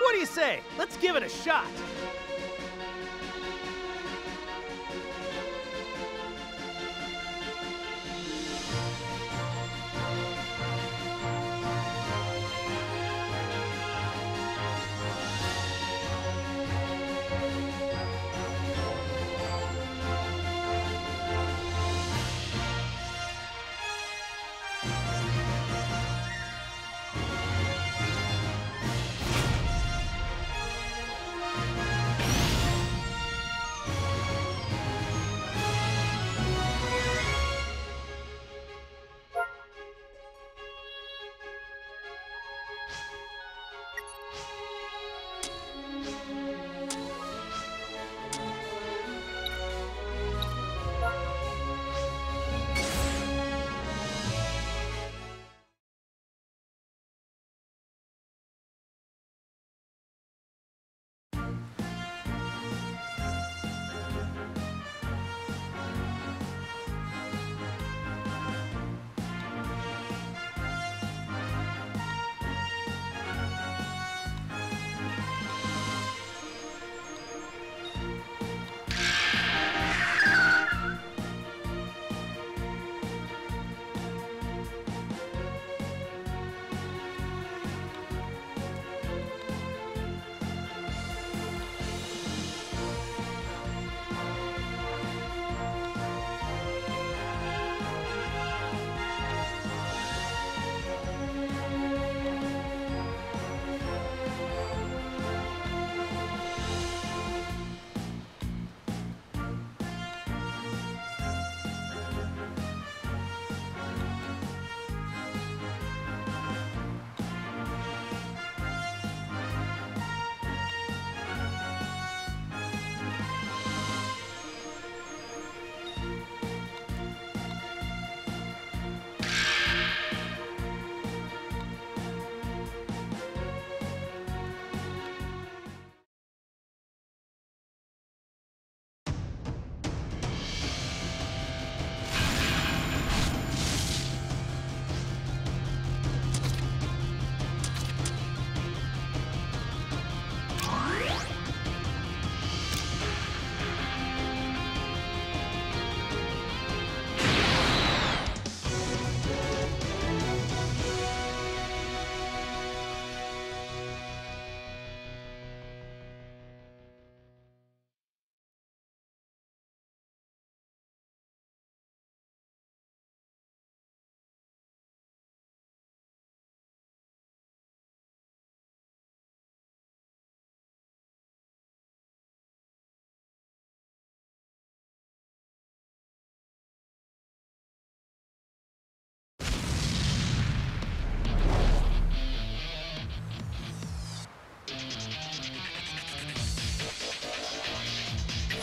What do you say? Let's give it a shot.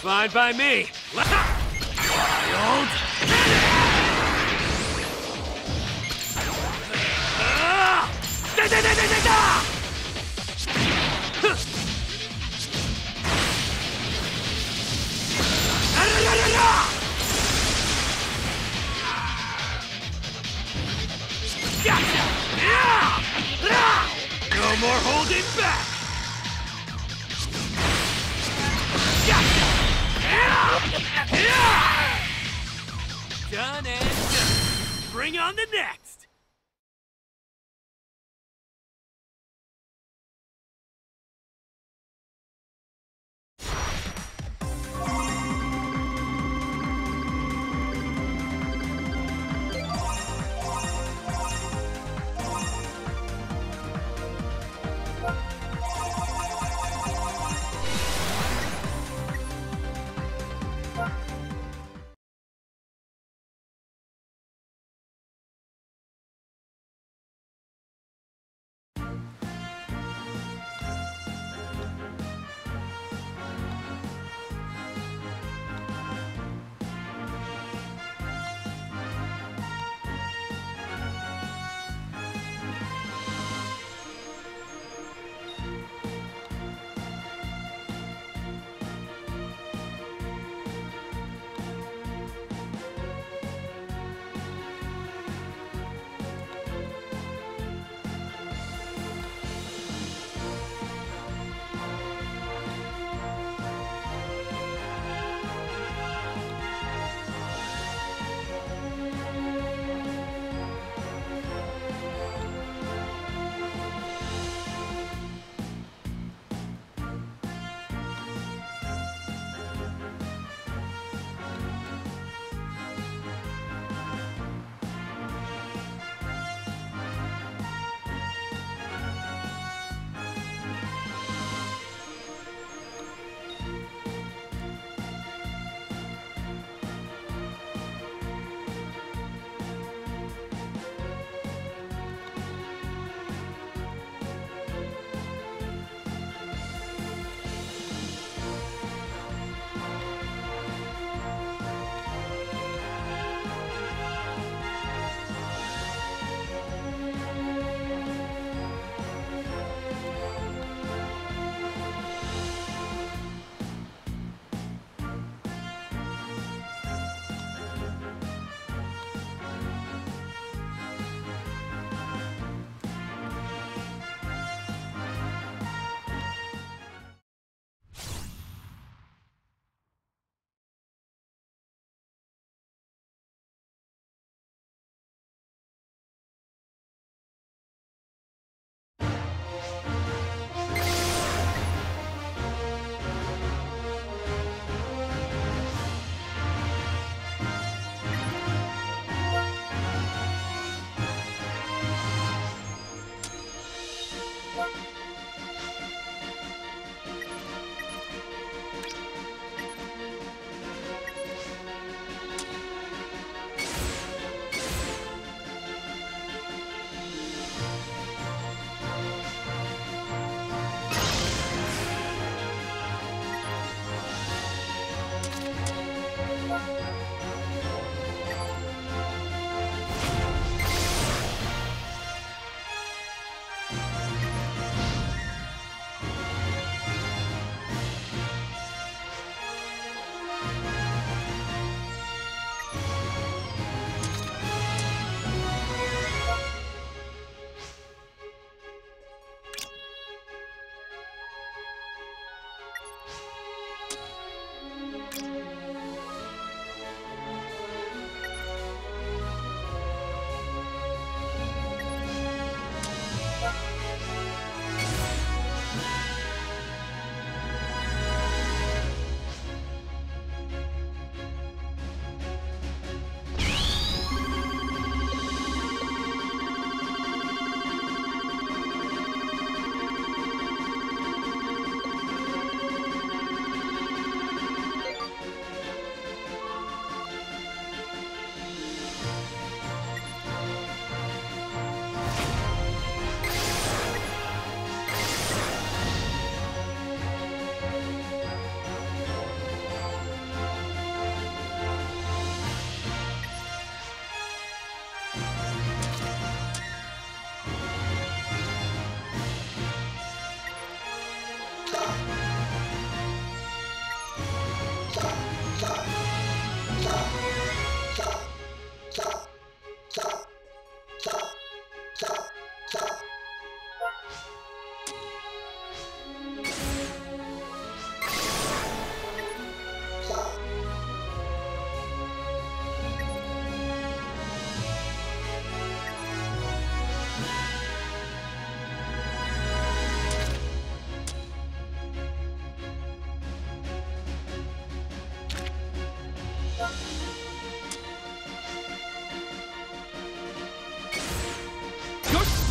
Fine by me. Wild. Ah! Da, da, da,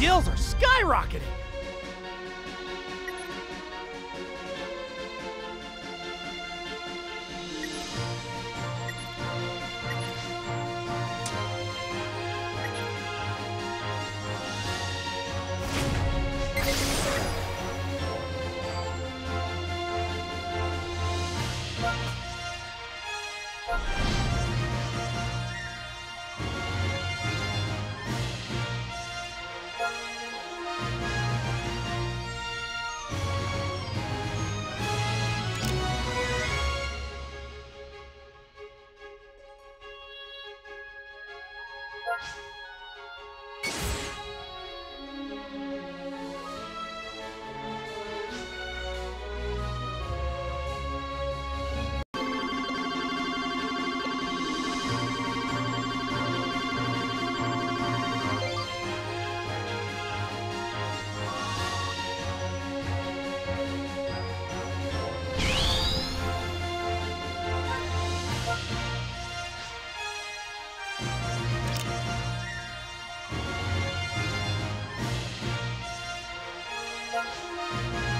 skills are skyrocketing! なるほど。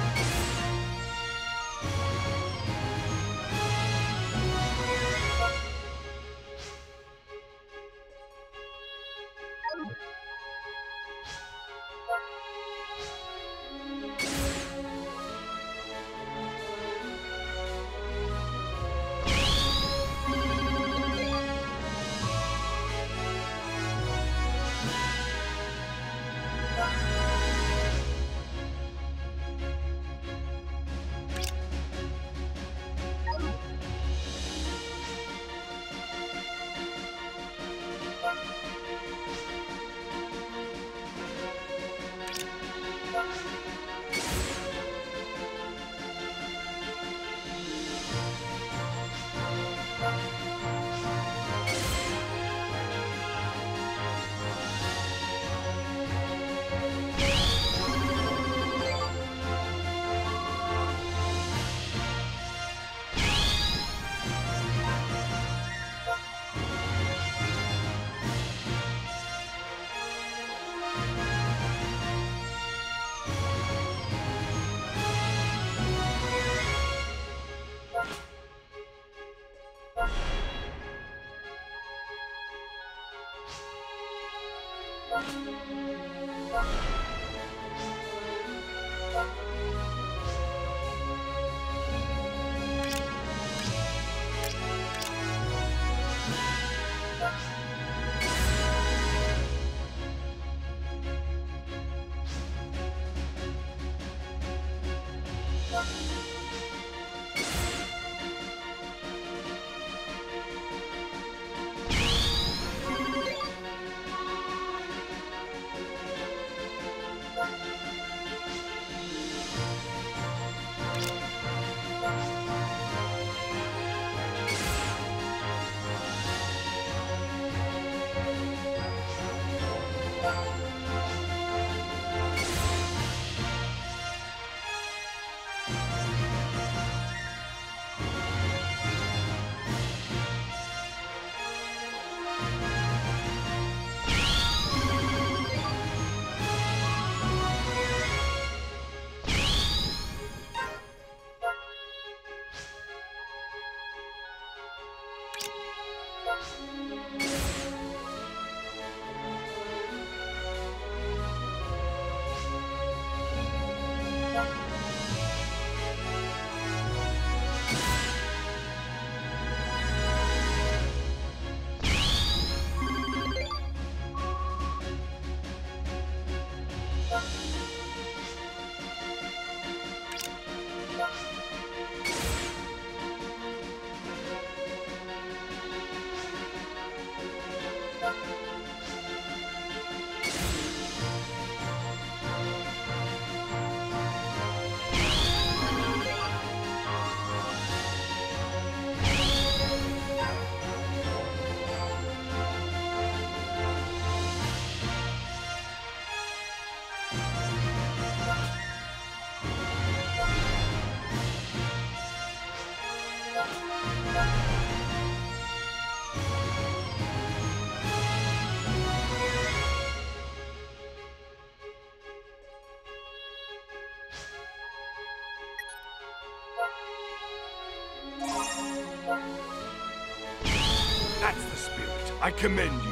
That's the spirit. I commend you.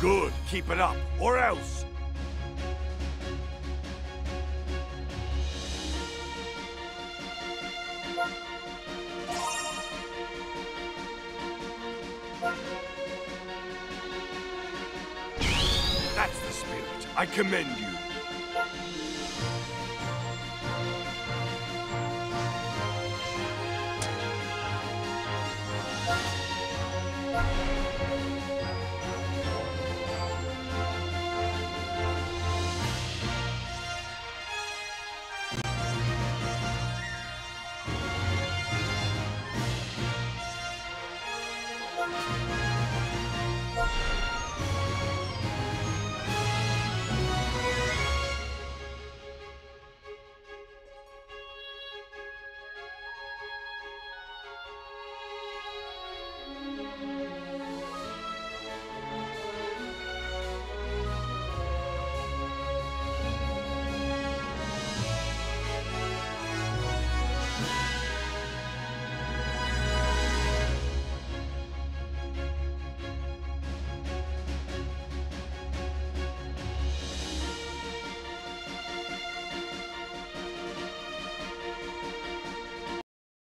Good. Keep it up, or else. That's the spirit. I commend you.